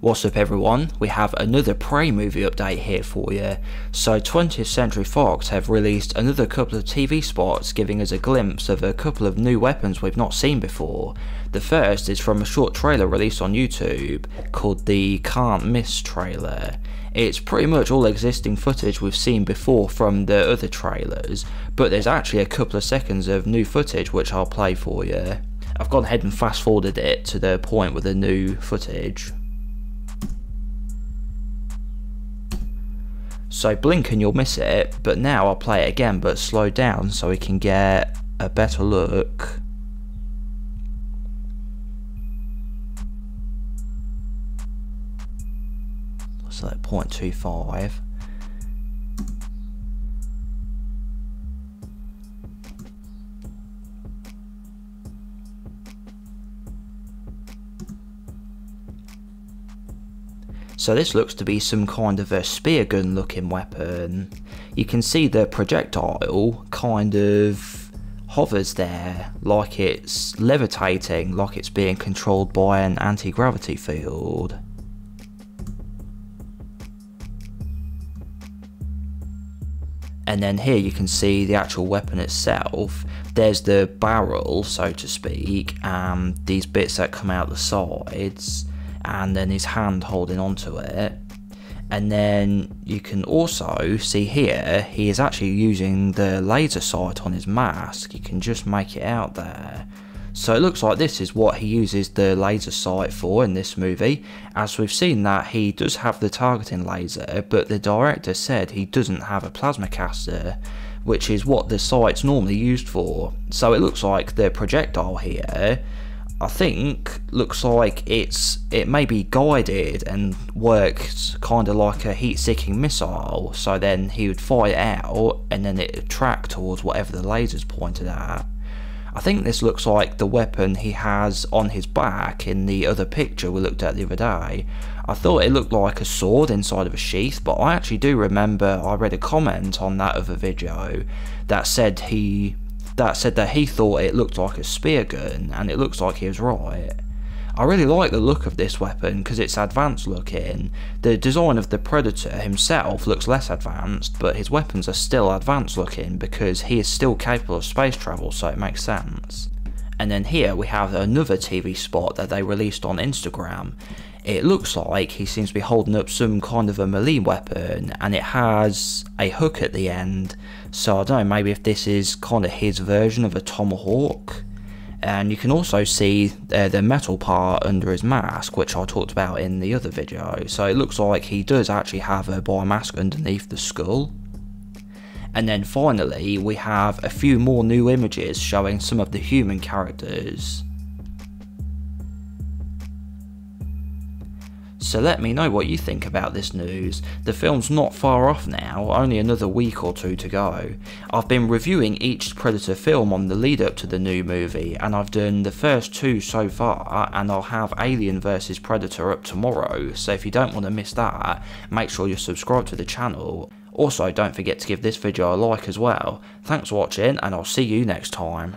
What's up everyone, we have another Prey movie update here for you. So 20th Century Fox have released another couple of TV spots giving us a glimpse of a couple of new weapons we've not seen before. The first is from a short trailer released on YouTube called the Can't Miss trailer. It's pretty much all existing footage we've seen before from the other trailers, but there's actually a couple of seconds of new footage which I'll play for you. I've gone ahead and fast forwarded it to the point with the new footage. So blink and you'll miss it, but now I'll play it again but slow down so we can get a better look. So that 0.25. So this looks to be some kind of a spear gun looking weapon. You can see the projectile kind of hovers there like it's levitating, like it's being controlled by an anti-gravity field. And then here you can see the actual weapon itself. There's the barrel, so to speak, and these bits that come out the sides and then his hand holding onto it. And then you can also see here, he is actually using the laser sight on his mask. You can just make it out there. So it looks like this is what he uses the laser sight for in this movie, as we've seen that he does have the targeting laser, but the director said he doesn't have a plasma caster, which is what the sight's normally used for. So it looks like the projectile here I think looks like it's it may be guided and works kind of like a heat-seeking missile. So then he would fire out and then it would track towards whatever the laser's pointed at. I think this looks like the weapon he has on his back in the other picture we looked at the other day. I thought it looked like a sword inside of a sheath, but I actually do remember I read a comment on that other video that said he that said that he thought it looked like a spear gun, and it looks like he was right. I really like the look of this weapon because it's advanced looking. The design of the Predator himself looks less advanced, but his weapons are still advanced looking because he is still capable of space travel, so it makes sense. And then here we have another TV spot that they released on Instagram. It looks like he seems to be holding up some kind of a melee weapon and it has a hook at the end. So I don't know, maybe if this is kind of his version of a tomahawk. And you can also see uh, the metal part under his mask, which I talked about in the other video. So it looks like he does actually have a biomask underneath the skull. And then finally, we have a few more new images showing some of the human characters. So let me know what you think about this news. The film's not far off now, only another week or two to go. I've been reviewing each Predator film on the lead up to the new movie, and I've done the first two so far, and I'll have Alien vs Predator up tomorrow, so if you don't want to miss that, make sure you're subscribed to the channel. Also, don't forget to give this video a like as well. Thanks for watching, and I'll see you next time.